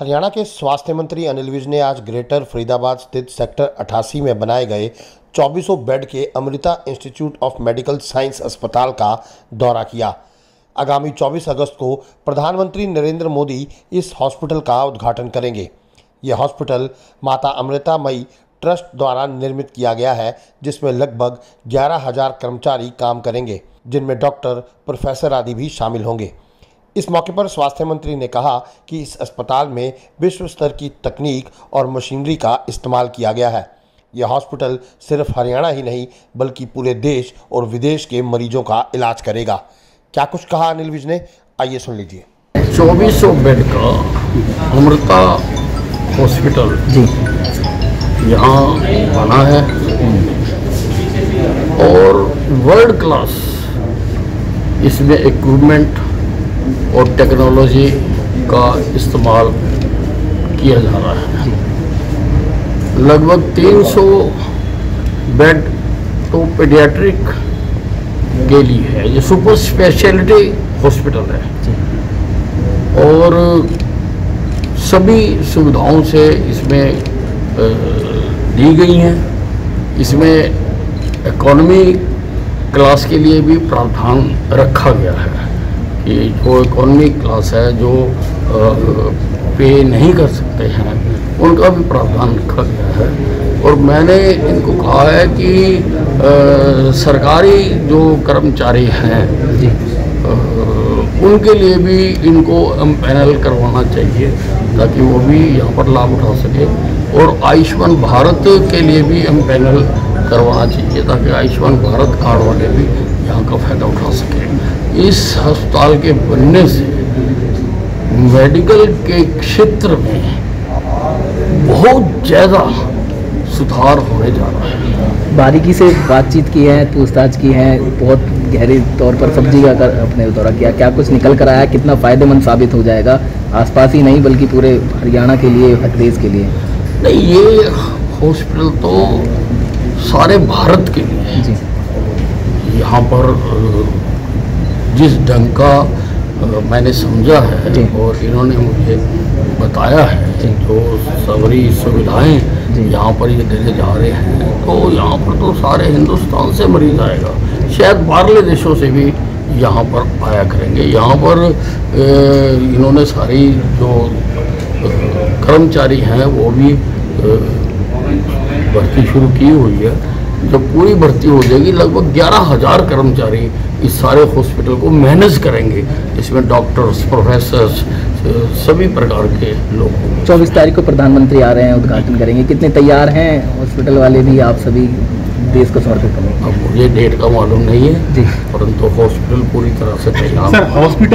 हरियाणा के स्वास्थ्य मंत्री अनिल विज ने आज ग्रेटर फरीदाबाद स्थित सेक्टर 88 में बनाए गए चौबीसों बेड के Amrita institute of medical science अस्पताल का दौरा किया। आगामी 24 अगस्त को प्रधानमंत्री नरेंद्र मोदी इस हॉस्पिटल का उद्घाटन करेंगे। यह हॉस्पिटल माता अमृता मई ट्रस्ट द्वारा निर्मित किया गया है, जिसमें लगभग ग्यारह कर्मचारी काम करेंगे, जिनमें डॉक्टर, प्रोफेसर आदि भी शामिल होंगे। इस मौके पर स्वास्थ्य मंत्री ने कहा कि इस अस्पताल में विश्व स्तर की तकनीक और मशीनरी का इस्तेमाल किया गया है। यह हॉस्पिटल सिर्फ़ हरियाणा ही नहीं बल्कि पूरे देश और विदेश के मरीजों का इलाज करेगा। क्या कुछ कहा अनिल विज ने? आइए सुन लीजिए। चौबीसों बेड का अमृता हॉस्पिटल जी। यहाँ बना है। और वर्ल्ड क्लास इसमें इक्विपमेंट और टेक्नोलॉजी का इस्तेमाल किया जा रहा है। लगभग 300 बेड तो पेडियाट्रिक के लिए है। ये सुपर स्पेशलिटी हॉस्पिटल है। और सभी सुविधाओं से इसमें दी गई हैं। इसमें इकोनॉमी क्लास के लिए भी प्रावधान रखा गया है। जो इकोनॉमी क्लास है जो पे नहीं कर सकते हैं। उनका भी प्रावधान रखा गया है। और मैंने इनको कहा है कि अ, सरकारी जो कर्मचारी हैं जी। उनके लिए भी इनको एम पैनल करवाना चाहिए ताकि वो भी यहाँ पर लाभ उठा सके। और आयुष्मान भारत के लिए भी एम पैनल करवाना चाहिए ताकि आयुष्मान भारत कार्ड वाले भी यहाँ का फ़ायदा उठा सकें। इस अस्पताल के बनने से मेडिकल के क्षेत्र में बहुत ज़्यादा सुधार होने जा रहा है। बारीकी से बातचीत की है पूछताछ की है बहुत गहरे तौर पर सब्ज़ी का कर, अपने दौरा किया। क्या कुछ निकल कर आया? कितना फ़ायदेमंद साबित हो जाएगा? आसपास ही नहीं बल्कि पूरे हरियाणा के लिए हर देश के लिए। नहीं ये हॉस्पिटल तो सारे भारत के लिए है। जी। यहाँ पर जिस ढंग का मैंने समझा है और इन्होंने मुझे बताया है जी। सबरी सुविधाएँ यहाँ पर ये देने जा रहे हैं तो यहाँ पर तो सारे हिंदुस्तान से मरीज़ आएगा। शायद बाहरले देशों से भी यहाँ पर आया करेंगे। यहाँ पर इन्होंने सारी जो कर्मचारी हैं वो भी भर्ती शुरू की हुई है। जब पूरी भर्ती हो जाएगी लगभग ग्यारह हज़ार कर्मचारी इस सारे हॉस्पिटल को मैनेज करेंगे इसमें डॉक्टर्स प्रोफेसर्स सभी प्रकार के लोग चौबीस तारीख को प्रधानमंत्री आ रहे हैं उद्घाटन करेंगे। कितने तैयार हैं? हॉस्पिटल वाले भी आप सभी देश को समर्पित करेंगे। अब मुझे डेट का मालूम नहीं है परंतु हॉस्पिटल पूरी तरह से तैयार हॉस्पिटल